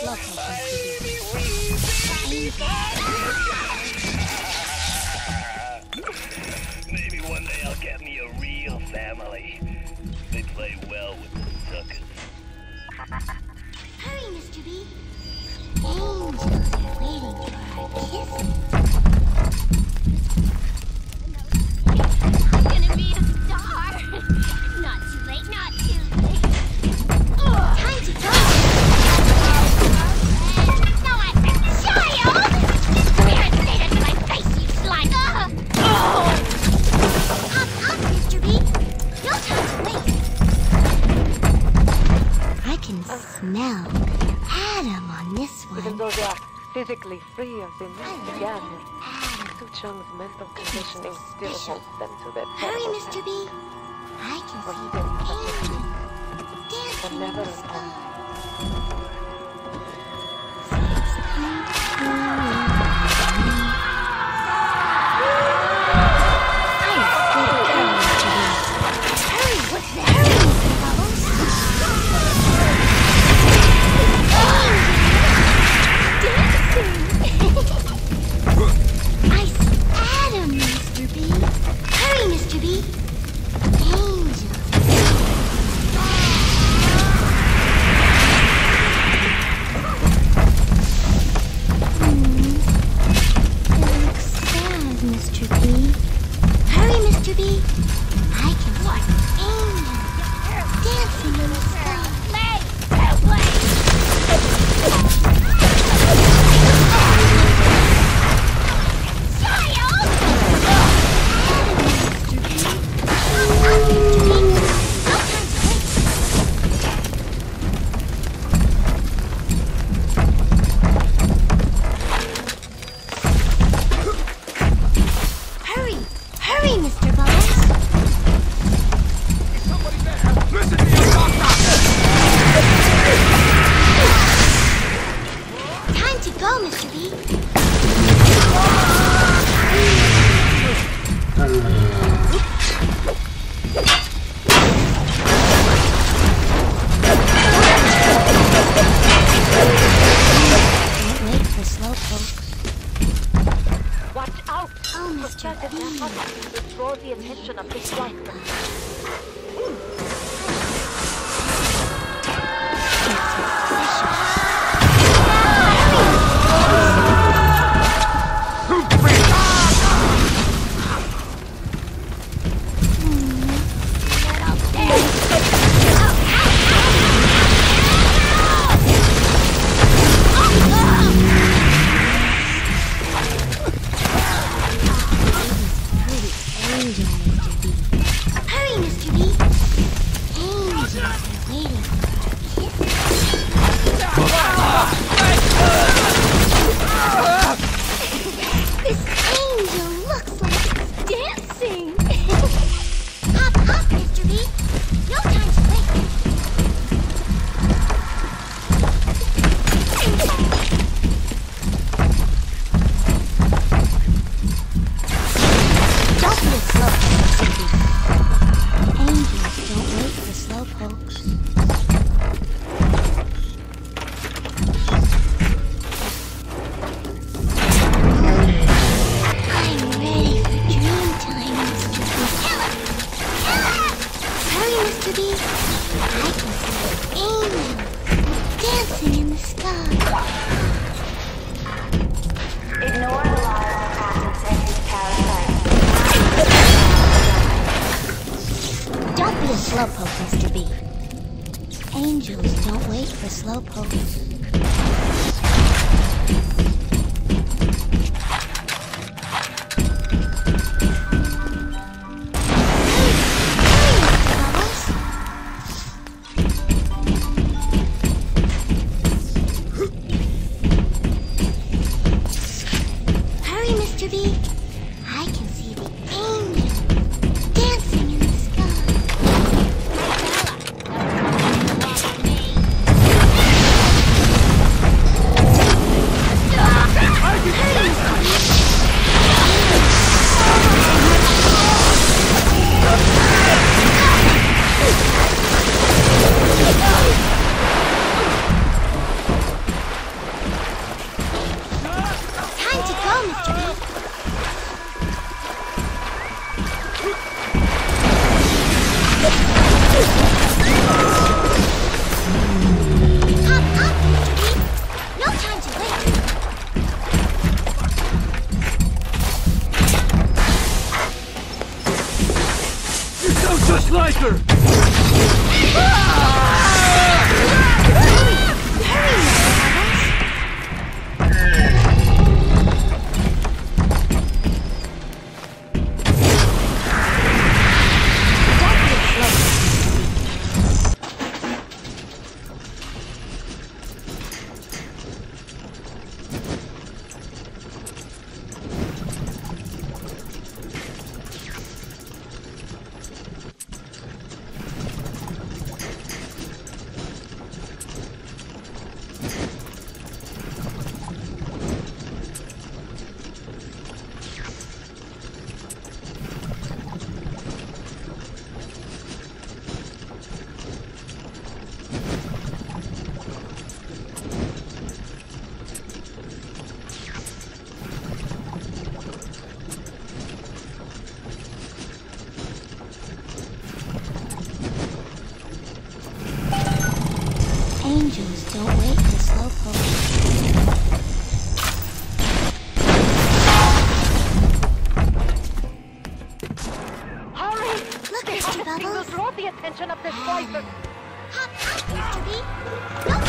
Maybe one day I'll get me a real family. They play well with the suckers. Hurry, Mr. B. Angels are waiting for our kisses. smell. Adam on this one. Even though they are physically free as they meet together, Adam. Suchong's mental conditioning still holds them to their Hurry, Mr. B. I can see the angel dancing. in the sky. Slowpoke, Mr. B. Angels don't wait for slowpoke. Hurry, Mr. B. attention of this viper. Hop up, Mr. B.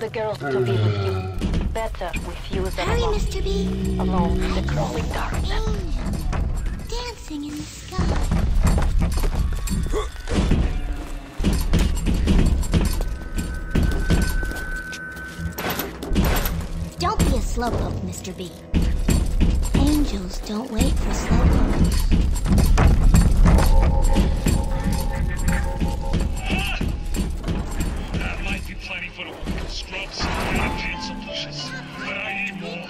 the girls to be with you. Better with you than Hurry, alone. Mr. B. Alone in the growing darkness. Dancing in the sky. Don't be a slowpoke, Mr. B. Angels don't wait for slowpokes. Wicked scrubs and cancer pushes, but I need more.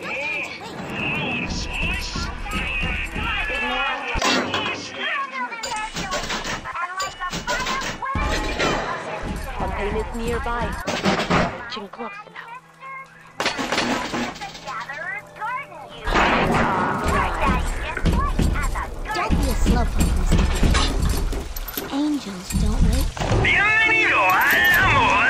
More! I want a slice! Fontaine is nearby. Reaching close now. Don't be a slowpoke, Mr. B. Angels don't wait Bienvenido al amor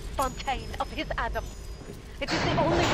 Fontaine of his Adam. It is the only